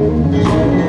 Música